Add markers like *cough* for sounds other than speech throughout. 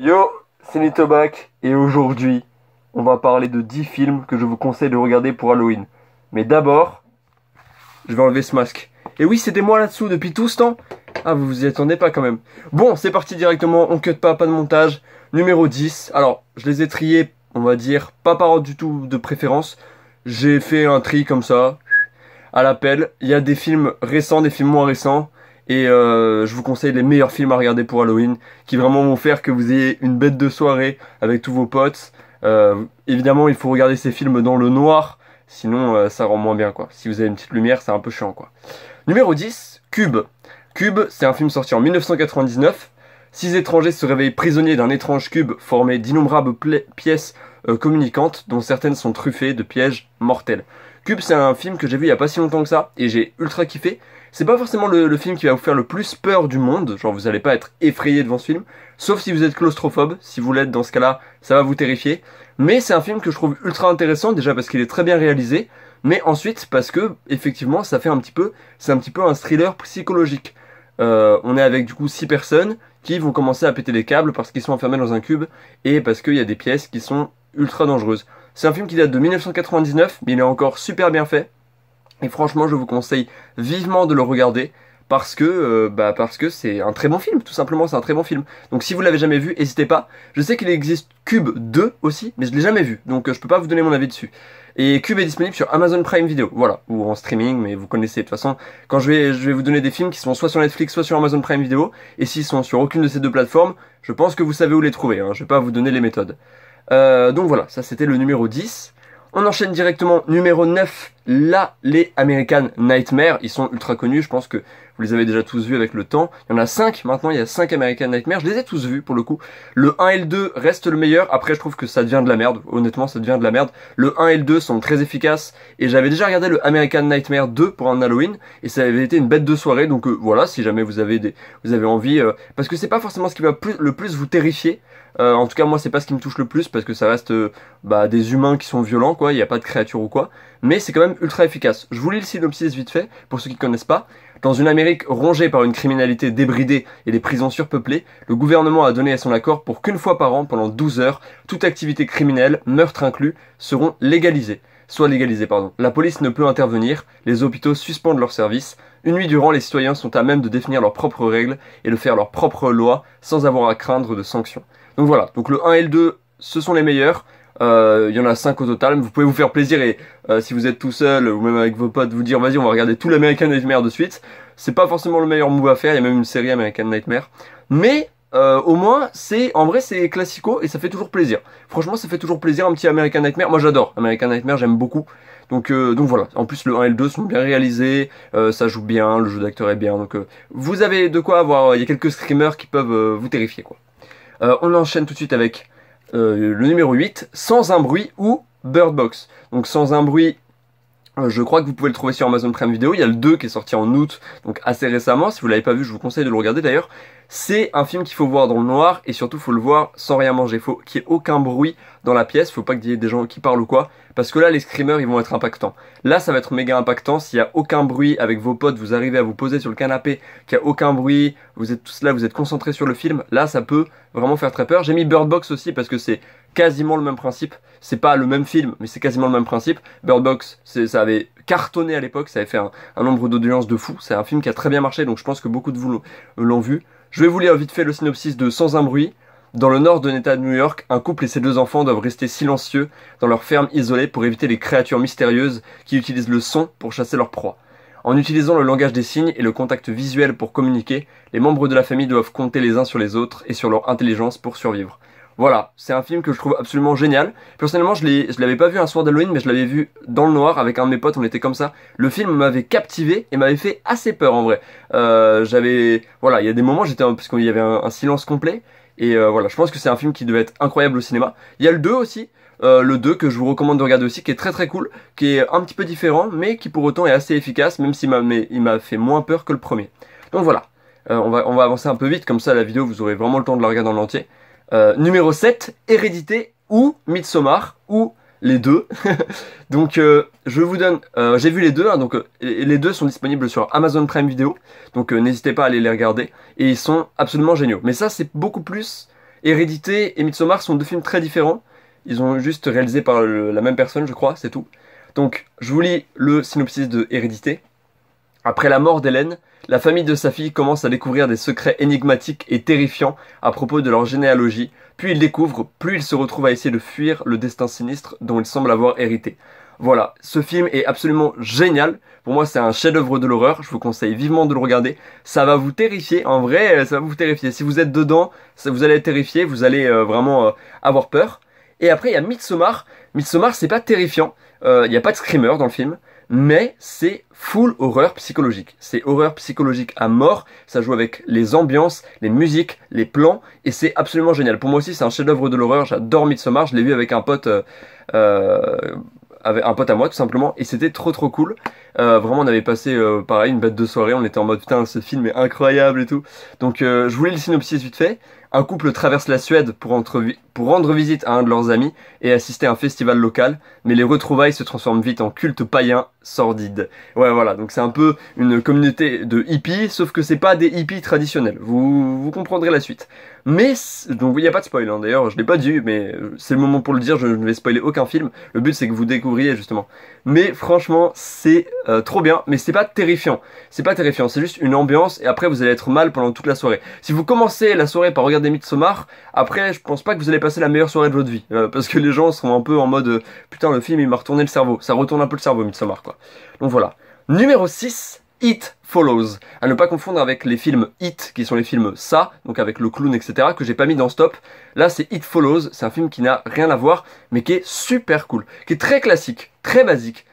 Yo, c'est Nitobac et aujourd'hui, on va parler de 10 films que je vous conseille de regarder pour Halloween. Mais d'abord, je vais enlever ce masque. Et oui, c'était moi là-dessous depuis tout ce temps. Ah, vous vous y attendez pas quand même. Bon, c'est parti directement, on cut pas, pas de montage. Numéro 10. Alors, je les ai triés, on va dire, pas par ordre du tout de préférence. J'ai fait un tri comme ça, à l'appel. Il y a des films récents, des films moins récents. Et euh, je vous conseille les meilleurs films à regarder pour Halloween, qui vraiment vont faire que vous ayez une bête de soirée avec tous vos potes. Euh, évidemment, il faut regarder ces films dans le noir, sinon euh, ça rend moins bien quoi. Si vous avez une petite lumière, c'est un peu chiant quoi. Numéro 10, Cube. Cube, c'est un film sorti en 1999. Six étrangers se réveillent prisonniers d'un étrange cube formé d'innombrables pièces communicantes, dont certaines sont truffées de pièges mortels. Cube, c'est un film que j'ai vu il y a pas si longtemps que ça, et j'ai ultra kiffé. C'est pas forcément le, film qui va vous faire le plus peur du monde, genre vous allez pas être effrayé devant ce film, sauf si vous êtes claustrophobe, si vous l'êtes dans ce cas-là, ça va vous terrifier. Mais c'est un film que je trouve ultra intéressant, déjà parce qu'il est très bien réalisé, mais ensuite parce que, effectivement, ça fait un petit peu, c'est un petit peu un thriller psychologique. Euh, on est avec du coup six personnes qui vont commencer à péter des câbles parce qu'ils sont enfermés dans un cube et parce qu'il y a des pièces qui sont ultra dangereuses. C'est un film qui date de 1999, mais il est encore super bien fait. Et franchement, je vous conseille vivement de le regarder parce que euh, bah parce que c'est un très bon film, tout simplement, c'est un très bon film. Donc si vous l'avez jamais vu, n'hésitez pas. Je sais qu'il existe Cube 2 aussi, mais je l'ai jamais vu, donc euh, je peux pas vous donner mon avis dessus. Et Cube est disponible sur Amazon Prime Video, voilà, ou en streaming, mais vous connaissez de toute façon. Quand je vais je vais vous donner des films qui sont soit sur Netflix, soit sur Amazon Prime Video, et s'ils sont sur aucune de ces deux plateformes, je pense que vous savez où les trouver. Hein. Je vais pas vous donner les méthodes. Euh, donc voilà, ça c'était le numéro 10. On enchaîne directement numéro 9, là les American Nightmare. Ils sont ultra connus, je pense que vous les avez déjà tous vus avec le temps. Il y en a 5 maintenant, il y a 5 American Nightmare. Je les ai tous vus pour le coup. Le 1 et le 2 restent le meilleur. Après je trouve que ça devient de la merde. Honnêtement ça devient de la merde. Le 1 et le 2 sont très efficaces. Et j'avais déjà regardé le American Nightmare 2 pour un Halloween. Et ça avait été une bête de soirée. Donc euh, voilà, si jamais vous avez des, vous avez envie. Euh, parce que c'est pas forcément ce qui va plus, le plus vous terrifier. Euh, en tout cas, moi, c'est pas ce qui me touche le plus parce que ça reste euh, bah, des humains qui sont violents, quoi. Il n'y a pas de créatures ou quoi. Mais c'est quand même ultra efficace. Je vous lis le synopsis vite fait pour ceux qui ne connaissent pas. Dans une Amérique rongée par une criminalité débridée et des prisons surpeuplées, le gouvernement a donné son accord pour qu'une fois par an, pendant 12 heures, toute activité criminelle, meurtre inclus, seront légalisées. Soit légalisées, pardon. La police ne peut intervenir, les hôpitaux suspendent leurs services. Une nuit durant, les citoyens sont à même de définir leurs propres règles et de faire leurs propres lois sans avoir à craindre de sanctions. Donc voilà, donc le 1 et le 2, ce sont les meilleurs. Euh, il y en a 5 au total. Vous pouvez vous faire plaisir et euh, si vous êtes tout seul ou même avec vos potes, vous dire vas-y on va regarder tout l'American Nightmare de suite. C'est pas forcément le meilleur move à faire, il y a même une série American Nightmare. Mais euh, au moins c'est en vrai c'est classico et ça fait toujours plaisir. Franchement ça fait toujours plaisir un petit American Nightmare. Moi j'adore American Nightmare, j'aime beaucoup. Donc, donc voilà, en plus le 1 et le 2 sont bien réalisés, ça joue bien, le jeu d'acteur est bien, donc vous avez de quoi avoir, il y a quelques streamers qui peuvent vous terrifier quoi. Euh, on enchaîne tout de suite avec euh, le numéro 8, Sans un bruit ou Bird Box. Donc Sans un bruit, euh, je crois que vous pouvez le trouver sur Amazon Prime Video. Il y a le 2 qui est sorti en août, donc assez récemment. Si vous l'avez pas vu, je vous conseille de le regarder d'ailleurs. C'est un film qu'il faut voir dans le noir et surtout faut le voir sans rien manger. Faut qu'il n'y ait aucun bruit dans la pièce. Faut pas qu'il y ait des gens qui parlent ou quoi. Parce que là, les screamers, ils vont être impactants. Là, ça va être méga impactant. S'il y a aucun bruit avec vos potes, vous arrivez à vous poser sur le canapé, qu'il n'y a aucun bruit, vous êtes tous là, vous êtes concentrés sur le film. Là, ça peut vraiment faire très peur. J'ai mis Bird Box aussi parce que c'est quasiment le même principe. C'est pas le même film, mais c'est quasiment le même principe. Bird Box, ça avait cartonné à l'époque, ça avait fait un, un nombre d'audiences de fou. C'est un film qui a très bien marché, donc je pense que beaucoup de vous l'ont vu. Je vais vous lire vite fait le synopsis de Sans un bruit. Dans le nord de l'État de New York, un couple et ses deux enfants doivent rester silencieux dans leur ferme isolée pour éviter les créatures mystérieuses qui utilisent le son pour chasser leur proie. En utilisant le langage des signes et le contact visuel pour communiquer, les membres de la famille doivent compter les uns sur les autres et sur leur intelligence pour survivre. Voilà, c'est un film que je trouve absolument génial. Personnellement, je l'avais pas vu un soir d'Halloween, mais je l'avais vu dans le noir avec un de mes potes, on était comme ça. Le film m'avait captivé et m'avait fait assez peur en vrai. Euh, j'avais... Voilà, il y a des moments, j'étais... parce qu'il y avait un, silence complet. Et euh, voilà, je pense que c'est un film qui devait être incroyable au cinéma. Il y a le 2 aussi, euh, le 2 que je vous recommande de regarder aussi, qui est très très cool, qui est un petit peu différent, mais qui pour autant est assez efficace, même s'il m'a fait moins peur que le premier. Donc voilà, on, va, on va avancer un peu vite, comme ça la vidéo vous aurez vraiment le temps de la regarder en entier. Euh, numéro 7, Hérédité ou Midsommar ou les deux. *laughs* donc euh, je vous donne, euh, j'ai vu les deux, hein, donc les deux sont disponibles sur Amazon Prime Video, donc n'hésitez pas à aller les regarder et ils sont absolument géniaux. Mais ça c'est beaucoup plus Hérédité et Midsommar sont deux films très différents. Ils ont juste réalisé par la même personne, je crois, c'est tout. Donc, je vous lis le synopsis de Hérédité. Après la mort d'Hélène, la famille de sa fille commence à découvrir des secrets énigmatiques et terrifiants à propos de leur généalogie, puis ils découvrent, plus ils se retrouvent à essayer de fuir le destin sinistre dont ils semblent avoir hérité. Voilà, ce film est absolument génial. Pour moi, c'est un chef-d'œuvre de l'horreur. Je vous conseille vivement de le regarder. Ça va vous terrifier. En vrai, ça va vous terrifier. Si vous êtes dedans, ça, vous allez être terrifié. Vous allez euh, vraiment euh, avoir peur. Et après, il y a Midsommar. Midsommar, c'est pas terrifiant. Euh, il n'y a pas de screamer dans le film mais c'est full horreur psychologique. C'est horreur psychologique à mort, ça joue avec les ambiances, les musiques, les plans, et c'est absolument génial. Pour moi aussi, c'est un chef-d'œuvre de l'horreur, j'adore Midsommar, je l'ai vu avec un pote, euh, euh, un pote à moi tout simplement, et c'était trop trop cool. Euh, vraiment, on avait passé pareil une bête de soirée, on était en mode putain, ce film est incroyable et tout. Donc je voulais le synopsis vite fait. Un couple traverse la Suède pour, pour, rendre visite à un de leurs amis et assister à un festival local, mais les retrouvailles se transforment vite en culte païen sordide. Ouais voilà, donc c'est un peu une communauté de hippies, sauf que c'est pas des hippies traditionnels. Vous, vous comprendrez la suite. Mais, donc il n'y a pas de spoil, hein. d'ailleurs je l'ai pas dit, mais euh, c'est le moment pour le dire, je ne vais spoiler aucun film. Le but c'est que vous découvriez justement. Mais franchement, c'est euh, trop bien, mais c'est pas terrifiant. C'est pas terrifiant, c'est juste une ambiance et après vous allez être mal pendant toute la soirée. Si vous commencez la soirée par regarder Midsommar, après je pense pas que vous allez passer la meilleure soirée de votre vie. Euh, parce que les gens seront un peu en mode putain le film il m'a retourné le cerveau. Ça retourne un peu le cerveau Midsommar quoi. Donc voilà. Numéro 6, It Follows. À ne pas confondre avec les films It, qui sont les films Ça, donc avec le clown, etc., que j'ai pas mis dans Stop. Là, c'est It Follows. C'est un film qui n'a rien à voir, mais qui est super cool. Qui est très classique, très basique,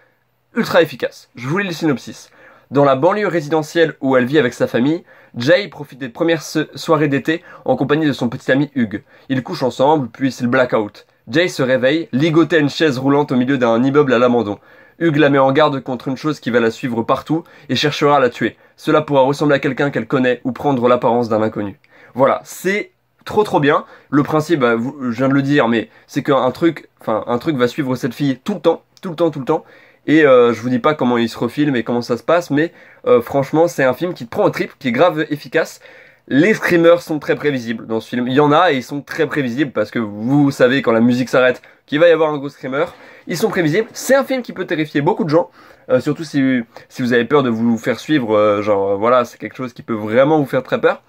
ultra efficace. Je vous lis le synopsis. Dans la banlieue résidentielle où elle vit avec sa famille, Jay profite des premières soirées d'été en compagnie de son petit ami Hugh. Ils couchent ensemble, puis c'est le blackout. Jay se réveille, ligoté à une chaise roulante au milieu d'un immeuble à l'abandon. Hugues la met en garde contre une chose qui va la suivre partout et cherchera à la tuer. Cela pourra ressembler à quelqu'un qu'elle connaît ou prendre l'apparence d'un inconnu. Voilà, c'est trop trop bien. Le principe, bah, je viens de le dire, mais c'est qu'un truc, enfin un truc va suivre cette fille tout le temps, tout le temps, tout le temps. Et euh, je vous dis pas comment il se refilme et comment ça se passe, mais euh, franchement, c'est un film qui te prend au trip, qui est grave efficace. Les screamers sont très prévisibles dans ce film. Il y en a et ils sont très prévisibles parce que vous savez quand la musique s'arrête qu'il va y avoir un gros screamer. Ils sont prévisibles. C'est un film qui peut terrifier beaucoup de gens. Euh, surtout si, si vous avez peur de vous faire suivre. Euh, genre voilà, c'est quelque chose qui peut vraiment vous faire très peur.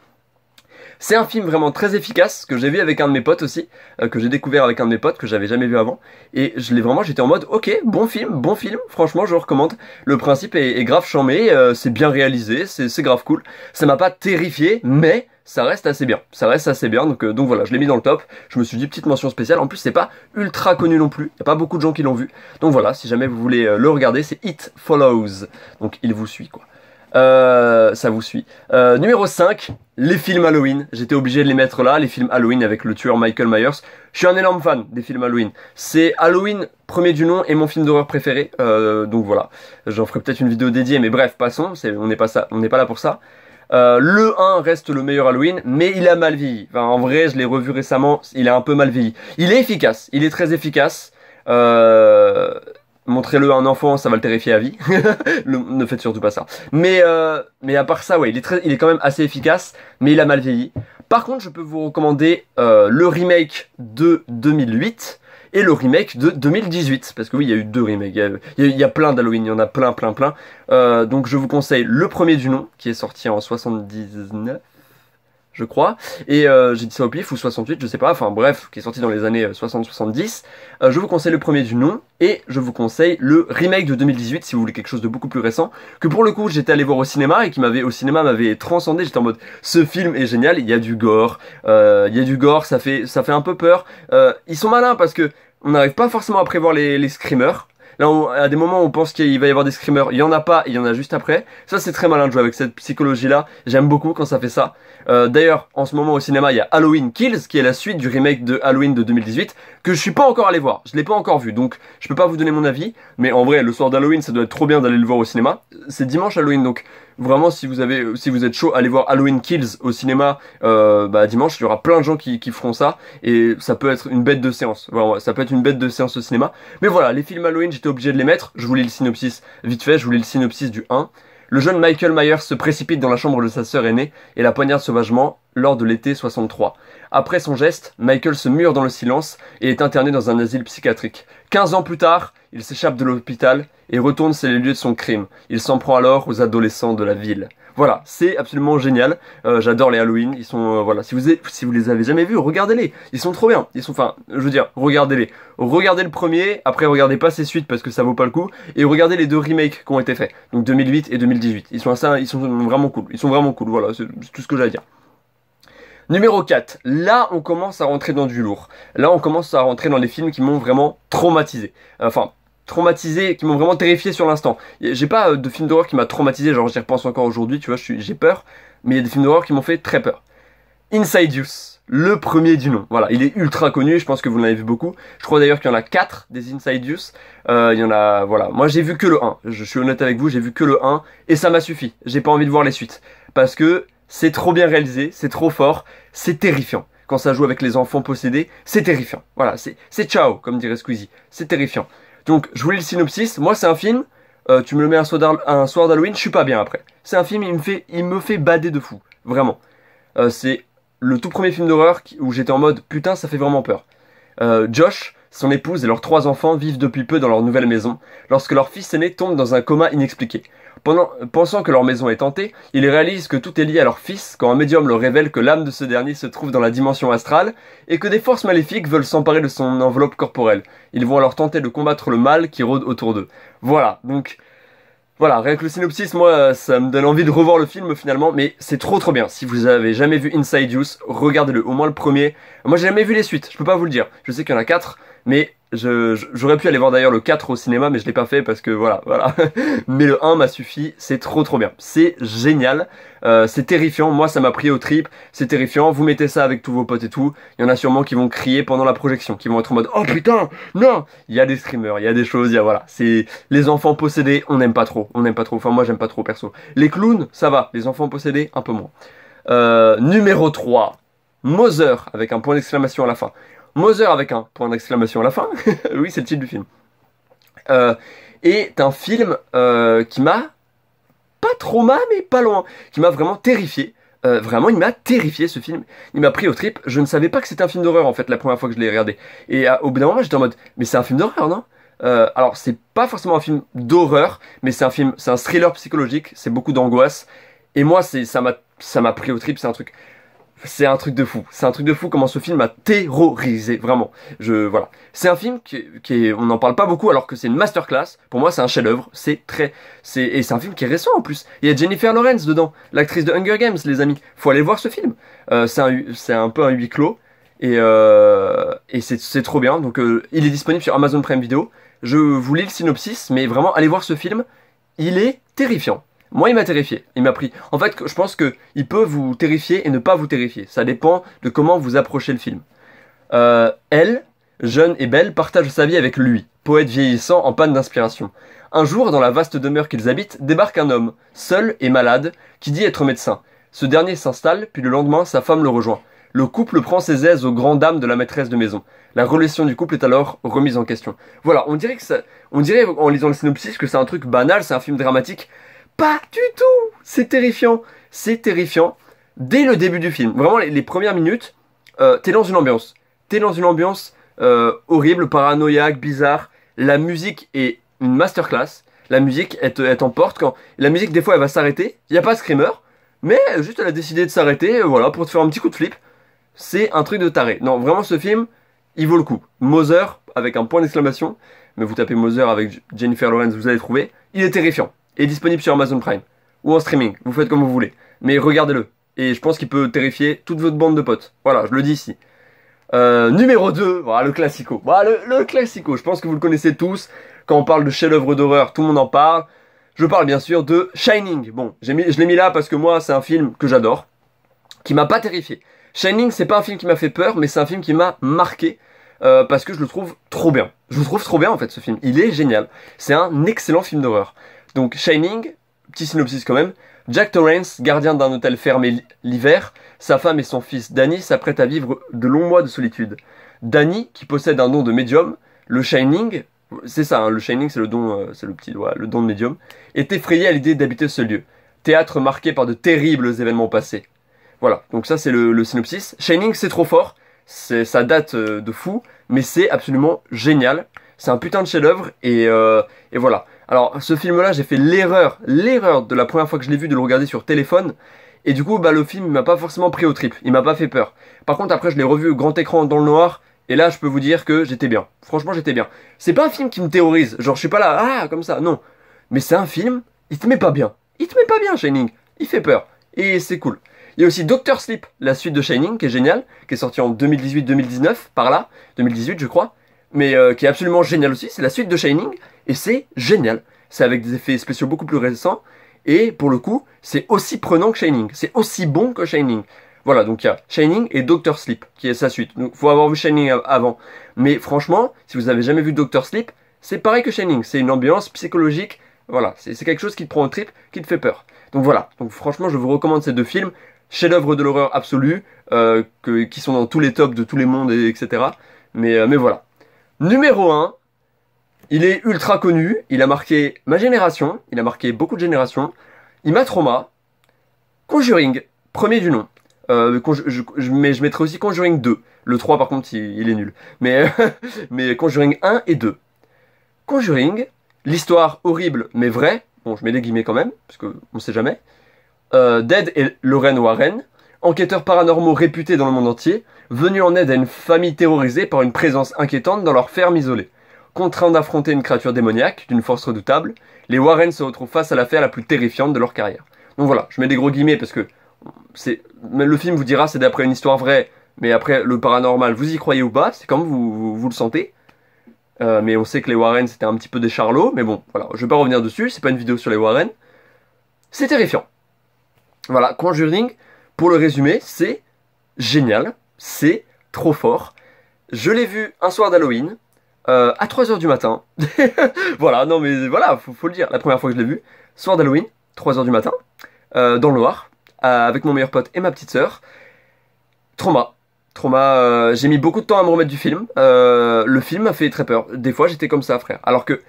C'est un film vraiment très efficace que j'ai vu avec un de mes potes aussi, que j'ai découvert avec un de mes potes que j'avais jamais vu avant. Et je l'ai vraiment, j'étais en mode, ok, bon film, bon film. Franchement, je recommande. Le principe est, est grave chambé, c'est bien réalisé, c'est grave cool. Ça m'a pas terrifié, mais ça reste assez bien. Ça reste assez bien, donc, euh, donc voilà, je l'ai mis dans le top. Je me suis dit petite mention spéciale. En plus, c'est pas ultra connu non plus. Il a pas beaucoup de gens qui l'ont vu. Donc voilà, si jamais vous voulez euh, le regarder, c'est It Follows. Donc il vous suit quoi. Euh, ça vous suit. numéro 5, les films Halloween. J'étais obligé de les mettre là, les films Halloween avec le tueur Michael Myers. Je suis un énorme fan des films Halloween. C'est Halloween, premier du nom, et mon film d'horreur préféré. donc voilà, j'en ferai peut-être une vidéo dédiée, mais bref, passons. on n'est pas pas là pour ça. Euh, le 1 reste le meilleur Halloween, mais il a mal vieilli. Enfin, en vrai, je l'ai revu récemment, il a un peu mal vieilli. Il est efficace, il est très efficace. Euh, Montrez-le à un enfant, ça va le terrifier à vie. *laughs* ne faites surtout pas ça. Mais, euh, à part ça, ouais, il est, très, il est quand même assez efficace, mais il a mal vieilli. Par contre, je peux vous recommander euh, le remake de 2008, et le remake de 2018. Parce que oui, il y a eu deux remakes. Il y a, plein d'Halloween, il y en a plein, plein, plein. Euh, donc je vous conseille le premier du nom, qui est sorti en 79 je crois. Et euh, j'ai dit ça au pif, ou 68, je sais pas, enfin bref, qui est sorti dans les années 60-70. Euh, je vous conseille le premier du nom, et je vous conseille le remake de 2018, si vous voulez quelque chose de beaucoup plus récent, que pour le coup j'étais allé voir au cinéma, et qui m'avait, au cinéma, m'avait transcendé, j'étais en mode, ce film est génial, il y a du gore, euh, il y a du gore, ça fait, ça fait un peu peur. ils sont malins parce que on n'arrive pas forcément à prévoir les, les screamers, Là, à des moments on pense qu'il va y avoir des screamers, il y en a pas, il y en a juste après. Ça, c'est très malin de jouer avec cette psychologie-là. J'aime beaucoup quand ça fait ça. Euh, D'ailleurs, en ce moment au cinéma, il y a Halloween Kills, qui est la suite du remake de Halloween de 2018, que je suis pas encore allé voir. Je l'ai pas encore vu, donc je peux pas vous donner mon avis. Mais en vrai, le soir d'Halloween, ça doit être trop bien d'aller le voir au cinéma. C'est dimanche Halloween, donc vraiment, si vous avez, si vous êtes chaud, allez voir Halloween Kills au cinéma. Euh, bah, dimanche, il y aura plein de gens qui, qui feront ça, et ça peut être une bête de séance. Voilà, ça peut être une bête de séance au cinéma. Mais voilà, les films Halloween, j'étais obligé de les mettre. Je voulais le synopsis vite fait. Je voulais le synopsis du 1. Le jeune Michael Myers se précipite dans la chambre de sa sœur aînée et la poignarde sauvagement lors de l'été 63. Après son geste, Michael se mure dans le silence et est interné dans un asile psychiatrique. 15 ans plus tard, il s'échappe de l'hôpital et retourne sur les lieux de son crime. Il s'en prend alors aux adolescents de la ville. Voilà, c'est absolument génial. Euh, j'adore les Halloween. Ils sont euh, voilà. Si vous si vous les avez jamais vus, regardez-les. Ils sont trop bien. Ils sont enfin, je veux dire, regardez-les. Regardez le premier. Après, regardez pas ces suites parce que ça vaut pas le coup. Et regardez les deux remakes qui ont été faits. Donc 2008 et 2018. Ils sont assez, ils sont vraiment cool. Ils sont vraiment cool. Voilà, c'est tout ce que j'ai à dire. Numéro 4. Là, on commence à rentrer dans du lourd. Là, on commence à rentrer dans les films qui m'ont vraiment traumatisé. Enfin, traumatisé, qui m'ont vraiment terrifié sur l'instant. J'ai pas euh, de film d'horreur qui m'a traumatisé, genre j'y repense encore aujourd'hui, tu vois, j'ai peur, mais il y a des films d'horreur qui m'ont fait très peur. Inside Use, le premier du nom. Voilà, il est ultra connu, je pense que vous en avez vu beaucoup. Je crois d'ailleurs qu'il y en a 4 des Inside Use. Euh, il y en a, voilà. Moi j'ai vu que le 1, je suis honnête avec vous, j'ai vu que le 1, et ça m'a suffi. J'ai pas envie de voir les suites. Parce que c'est trop bien réalisé, c'est trop fort, c'est terrifiant. Quand ça joue avec les enfants possédés, c'est terrifiant. Voilà, c'est ciao, comme dirait Squeezie. C'est terrifiant. Donc, je vous lis le synopsis. Moi, c'est un film. Euh, tu me le mets un soir d'Halloween, je suis pas bien après. C'est un film, il me fait, il me fait bader de fou, vraiment. Euh, c'est le tout premier film d'horreur où j'étais en mode putain, ça fait vraiment peur. Euh, Josh, son épouse et leurs trois enfants vivent depuis peu dans leur nouvelle maison, lorsque leur fils aîné tombe dans un coma inexpliqué. Pensant que leur maison est tentée, ils réalisent que tout est lié à leur fils quand un médium leur révèle que l'âme de ce dernier se trouve dans la dimension astrale et que des forces maléfiques veulent s'emparer de son enveloppe corporelle. Ils vont alors tenter de combattre le mal qui rôde autour d'eux. Voilà, donc voilà, rien que le synopsis, moi, ça me donne envie de revoir le film finalement, mais c'est trop trop bien. Si vous avez jamais vu Inside Use, regardez-le, au moins le premier. Moi, j'ai jamais vu les suites, je peux pas vous le dire. Je sais qu'il y en a quatre, mais j'aurais pu aller voir d'ailleurs le 4 au cinéma, mais je l'ai pas fait parce que voilà, voilà. *laughs* mais le 1 m'a suffi, c'est trop trop bien. C'est génial, euh, c'est terrifiant, moi ça m'a pris au trip, c'est terrifiant, vous mettez ça avec tous vos potes et tout, il y en a sûrement qui vont crier pendant la projection, qui vont être en mode « Oh putain, non !» Il y a des streamers, il y a des choses, il y a voilà. C'est les enfants possédés, on n'aime pas trop, on n'aime pas trop, enfin moi j'aime pas trop perso. Les clowns, ça va, les enfants possédés, un peu moins. Euh, numéro 3, Mother, avec un point d'exclamation à la fin. Mother avec un point d'exclamation à la fin. *laughs* oui, c'est le titre du film. Euh, est un film euh, qui m'a pas trop mal, mais pas loin, qui m'a vraiment terrifié. Euh, vraiment, il m'a terrifié ce film. Il m'a pris au trip. Je ne savais pas que c'était un film d'horreur en fait la première fois que je l'ai regardé. Et au bout d'un moment, j'étais en mode, mais c'est un film d'horreur, non? Alors, c'est pas forcément un film d'horreur, mais c'est un film, c'est un thriller psychologique. C'est beaucoup d'angoisse. Et moi, c'est ça m'a ça m'a pris au trip. C'est un truc c'est un truc de fou. C'est un truc de fou comment ce film a terrorisé, vraiment. Je voilà. C'est un film qui, est, on n'en parle pas beaucoup alors que c'est une masterclass. Pour moi, c'est un chef-d'œuvre. C'est très, c'est et c'est un film qui est récent en plus. Il y a Jennifer Lawrence dedans, l'actrice de Hunger Games, les amis. Faut aller voir ce film. Euh, c'est un, un peu un huis clos et euh, et c'est c'est trop bien. Donc euh, il est disponible sur Amazon Prime Video. Je vous lis le synopsis, mais vraiment allez voir ce film. Il est terrifiant. Moi, il m'a terrifié. Il m'a pris. En fait, je pense que il peut vous terrifier et ne pas vous terrifier. Ça dépend de comment vous approchez le film. Euh, elle, jeune et belle, partage sa vie avec lui, poète vieillissant en panne d'inspiration. Un jour, dans la vaste demeure qu'ils habitent, débarque un homme, seul et malade, qui dit être médecin. Ce dernier s'installe, puis le lendemain, sa femme le rejoint. Le couple prend ses aises aux grandes dames de la maîtresse de maison. La relation du couple est alors remise en question. Voilà, on dirait en lisant le synopsis que c'est un truc banal, c'est un film dramatique, pas du tout C'est terrifiant. C'est terrifiant. Dès le début du film, vraiment les, premières minutes, euh, t'es dans une ambiance. T'es dans une ambiance euh, horrible, paranoïaque, bizarre. La musique est une masterclass. La musique, elle, t'emporte quand... La musique, des fois, elle va s'arrêter. Il n'y a pas de screamer. Mais juste, elle a décidé de s'arrêter, euh, voilà, pour te faire un petit coup de flip. C'est un truc de taré. Non, vraiment, ce film, il vaut le coup. Mother, avec un point d'exclamation. Mais vous tapez Mother avec Jennifer Lawrence, vous allez trouver. Il est terrifiant est disponible sur Amazon Prime ou en streaming. Vous faites comme vous voulez. Mais regardez-le. Et je pense qu'il peut terrifier toute votre bande de potes. Voilà, je le dis ici. Euh, numéro 2, voilà le classico. Voilà le, le, classico, je pense que vous le connaissez tous. Quand on parle de chef-d'œuvre d'horreur, tout le monde en parle. Je parle bien sûr de Shining. Bon, mis, je l'ai mis là parce que moi, c'est un film que j'adore, qui m'a pas terrifié. Shining, c'est pas un film qui m'a fait peur, mais c'est un film qui m'a marqué euh, parce que je le trouve trop bien. Je le trouve trop bien en fait ce film. Il est génial. C'est un excellent film d'horreur. Donc Shining, petit synopsis quand même. Jack Torrance, gardien d'un hôtel fermé l'hiver, sa femme et son fils Danny s'apprêtent à vivre de longs mois de solitude. Danny, qui possède un nom de médium, le Shining, c'est ça, hein, le Shining, c'est le don, euh, c'est le petit doigt, le don de médium, est effrayé à l'idée d'habiter ce lieu. Théâtre marqué par de terribles événements passés. Voilà, donc ça c'est le, synopsis. Shining, c'est trop fort, c'est, ça date euh, de fou, mais c'est absolument génial. C'est un putain de chef-d'œuvre et, euh, et voilà. Alors ce film-là, j'ai fait l'erreur, l'erreur de la première fois que je l'ai vu de le regarder sur téléphone. Et du coup, bah, le film, il m'a pas forcément pris au trip. Il m'a pas fait peur. Par contre, après, je l'ai revu au grand écran dans le noir. Et là, je peux vous dire que j'étais bien. Franchement, j'étais bien. C'est pas un film qui me terrorise. Genre, je suis pas là, ah, comme ça. Non. Mais c'est un film, il te met pas bien. Il te met pas bien, Shining. Il fait peur. Et c'est cool. Il y a aussi Doctor Sleep, la suite de Shining, qui est génial, qui est sorti en 2018-2019, par là. 2018, je crois. Mais euh, qui est absolument génial aussi. C'est la suite de Shining. Et c'est génial. C'est avec des effets spéciaux beaucoup plus récents. Et pour le coup, c'est aussi prenant que Shining. C'est aussi bon que Shining. Voilà, donc il y a Shining et Doctor Sleep, qui est sa suite. Donc faut avoir vu Shining avant. Mais franchement, si vous avez jamais vu Doctor Sleep, c'est pareil que Shining. C'est une ambiance psychologique. Voilà, c'est quelque chose qui te prend au trip, qui te fait peur. Donc voilà, donc franchement, je vous recommande ces deux films. Chef-d'œuvre de l'horreur absolue, euh, qui sont dans tous les tops de tous les mondes, etc. Mais, euh, mais voilà. Numéro 1, il est ultra connu, il a marqué ma génération, il a marqué beaucoup de générations. Il. Conjuring, premier du nom. Euh, mais je mettrai aussi Conjuring 2. Le 3 par contre il, est nul. Mais, *laughs* mais Conjuring 1 et 2. Conjuring, l'histoire horrible mais vraie. Bon je mets des guillemets quand même, parce qu'on ne sait jamais. Euh, Dead et Lorraine Warren, enquêteurs paranormaux réputés dans le monde entier, venus en aide à une famille terrorisée par une présence inquiétante dans leur ferme isolée. Contraints d'affronter une créature démoniaque d'une force redoutable, les Warren se retrouvent face à l'affaire la plus terrifiante de leur carrière. Donc voilà, je mets des gros guillemets parce que le film vous dira c'est d'après une histoire vraie, mais après le paranormal, vous y croyez ou pas, c'est comme vous, vous, le sentez. Euh, mais on sait que les Warren c'était un petit peu des charlots, mais bon, voilà, je vais pas revenir dessus, c'est pas une vidéo sur les Warren. C'est terrifiant. Voilà, Conjuring, pour le résumer, c'est génial, c'est trop fort. Je l'ai vu un soir d'Halloween, euh, à 3h du matin. *laughs* voilà, non mais voilà, faut, faut, le dire, la première fois que je l'ai vu, soir d'Halloween, 3h du matin, euh, dans le noir, euh, avec mon meilleur pote et ma petite sœur. Trauma. Trauma, j'ai mis beaucoup de temps à me remettre du film. Le film m'a fait très peur. Des fois, j'étais comme ça, frère. Alors que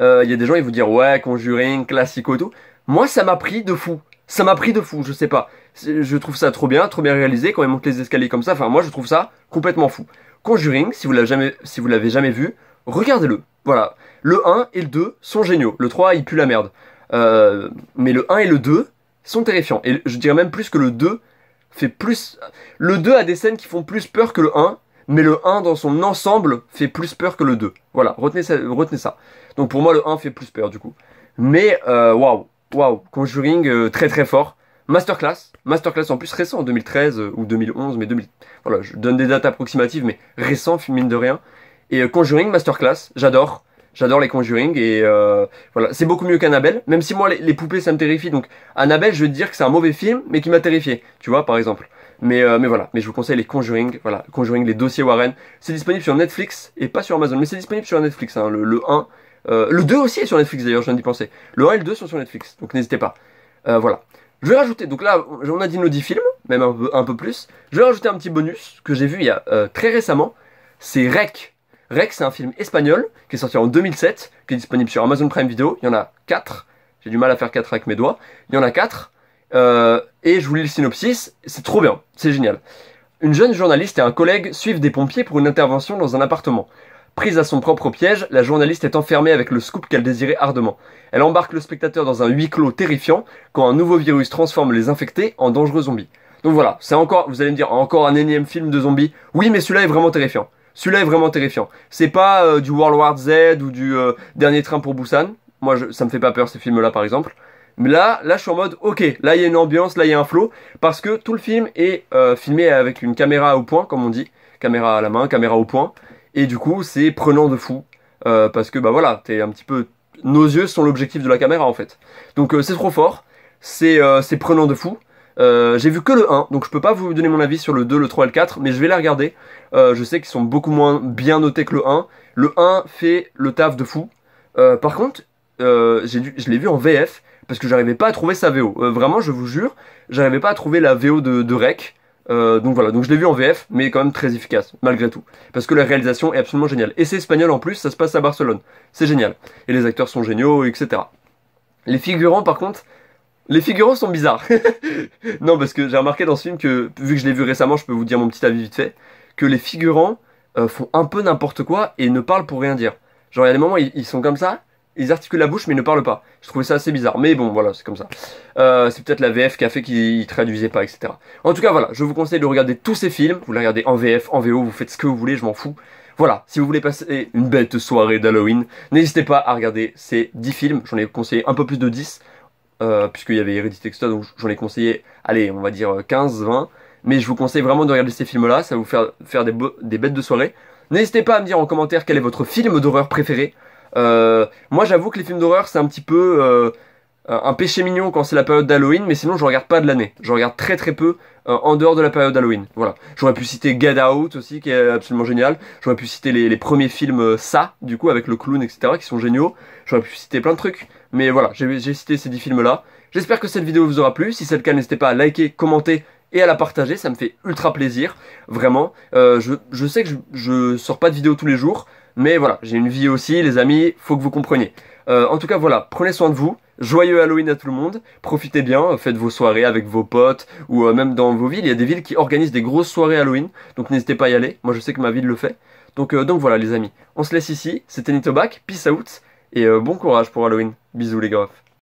il y a des gens, ils vous dire ouais, Conjuring, classico et tout. Moi, ça m'a pris de fou. Ça m'a pris de fou, je sais pas. Je trouve ça trop bien, trop bien réalisé quand il monte les escaliers comme ça. Enfin, moi, je trouve ça complètement fou. Conjuring, si vous l'avez jamais, vu, regardez-le. Voilà. Le 1 et le 2 sont géniaux. Le 3, il pue la merde. mais le 1 et le 2, sont terrifiants. Et je dirais même plus que le 2 fait plus... Le 2 a des scènes qui font plus peur que le 1, mais le 1 dans son ensemble fait plus peur que le 2. Voilà, retenez ça. Retenez ça. Donc pour moi, le 1 fait plus peur du coup. Mais euh, waouh, waouh, Conjuring euh, très très fort. Masterclass, Masterclass en plus récent, en 2013 euh, ou 2011, mais 2000. Voilà, je donne des dates approximatives, mais récent, mine de rien. Et Conjuring, Masterclass, j'adore. J'adore les Conjuring et euh, voilà, c'est beaucoup mieux qu'Annabelle. Même si moi les, poupées ça me terrifie, donc Annabelle je veux dire que c'est un mauvais film, mais qui m'a terrifié, tu vois par exemple. Mais euh, mais voilà, mais je vous conseille les Conjuring, voilà, Conjuring, les dossiers Warren. C'est disponible sur Netflix et pas sur Amazon, mais c'est disponible sur Netflix. Hein, le, le 1, euh, le 2 aussi est sur Netflix d'ailleurs, je viens d'y penser. Le 1 et le 2 sont sur Netflix, donc n'hésitez pas. voilà. Je vais rajouter, donc là, on a dit nos 10 films, même un peu, plus. Je vais rajouter un petit bonus que j'ai vu il y a très récemment. C'est Rec Rex, c'est un film espagnol qui est sorti en 2007, qui est disponible sur Amazon Prime Video. Il y en a 4. J'ai du mal à faire 4 avec mes doigts. Il y en a 4. Euh, et je vous lis le synopsis. C'est trop bien. C'est génial. Une jeune journaliste et un collègue suivent des pompiers pour une intervention dans un appartement. Prise à son propre piège, la journaliste est enfermée avec le scoop qu'elle désirait ardemment. Elle embarque le spectateur dans un huis clos terrifiant quand un nouveau virus transforme les infectés en dangereux zombies. Donc voilà, c'est encore, vous allez me dire, encore un énième film de zombies. Oui, mais celui-là est vraiment terrifiant. Celui-là est vraiment terrifiant. C'est pas euh, du World War Z ou du euh, Dernier train pour Busan. Moi, ça me fait pas peur ces films-là, par exemple. Mais là, là, je suis en mode, ok, là, il y a une ambiance, là, il y a un flow, parce que tout le film est euh, filmé avec une caméra au point, comme on dit, caméra à la main, caméra au point, et du coup, c'est prenant de fou, parce que bah voilà, t'es un petit peu, nos yeux sont l'objectif de la caméra en fait. Donc c'est trop fort, c'est c'est prenant de fou. Euh, j'ai vu que le 1, donc je peux pas vous donner mon avis sur le 2, le 3 et le 4, mais je vais les regarder. Euh, je sais qu'ils sont beaucoup moins bien notés que le 1. Le 1 fait le taf de fou. Euh, par contre, je l'ai vu en VF, parce que j'arrivais pas à trouver sa VO. vraiment, je vous jure, j'arrivais pas à trouver la VO de Rec. Euh, donc voilà, donc je l'ai vu en VF, mais quand même très efficace, malgré tout. Parce que la réalisation est absolument géniale. Et c'est espagnol en plus, ça se passe à Barcelone. C'est génial. Et les acteurs sont géniaux, etc. Les figurants, par contre, les figurants sont bizarres. *laughs* non, parce que j'ai remarqué dans ce film que, vu que je l'ai vu récemment, je peux vous dire mon petit avis vite fait, que les figurants euh, font un peu n'importe quoi et ne parlent pour rien dire. Genre, il y a des moments, ils, ils sont comme ça, ils articulent la bouche mais ne parlent pas. Je trouvais ça assez bizarre. Mais bon, voilà, c'est comme ça. Euh, c'est peut-être la VF qui a fait qu'ils traduisaient pas, etc. En tout cas, voilà, je vous conseille de regarder tous ces films. Vous les regardez en VF, en VO, vous faites ce que vous voulez, je m'en fous. Voilà, si vous voulez passer une bête soirée d'Halloween, n'hésitez pas à regarder ces 10 films. J'en ai conseillé un peu plus de 10, euh, puisqu'il y avait Heredity, etc. Donc j'en ai conseillé, allez, on va dire 15, 20. Mais je vous conseille vraiment de regarder ces films-là, ça va vous faire, faire des, des bêtes de soirée. N'hésitez pas à me dire en commentaire quel est votre film d'horreur préféré. Euh, moi j'avoue que les films d'horreur c'est un petit peu euh, un péché mignon quand c'est la période d'Halloween, mais sinon je regarde pas de l'année. Je regarde très très peu euh, en dehors de la période d'Halloween. Voilà. J'aurais pu citer Get Out aussi, qui est absolument génial. J'aurais pu citer les, premiers films Ça, du coup, avec le clown, etc., qui sont géniaux. J'aurais pu citer plein de trucs. Mais voilà, j'ai cité ces 10 films-là. J'espère que cette vidéo vous aura plu. Si c'est le cas, n'hésitez pas à liker, commenter et à la partager, ça me fait ultra plaisir, vraiment. Je, sais que je, je sors pas de vidéos tous les jours, mais voilà, j'ai une vie aussi, les amis, faut que vous compreniez. Euh, en tout cas, voilà, prenez soin de vous. Joyeux Halloween à tout le monde. Profitez bien, faites vos soirées avec vos potes ou euh, même dans vos villes. Il y a des villes qui organisent des grosses soirées Halloween, donc n'hésitez pas à y aller. Moi, je sais que ma ville le fait. Donc, euh, donc voilà, les amis. On se laisse ici. C'était Nitobac. Peace out. Et bon courage pour Halloween. Bisous les graphes.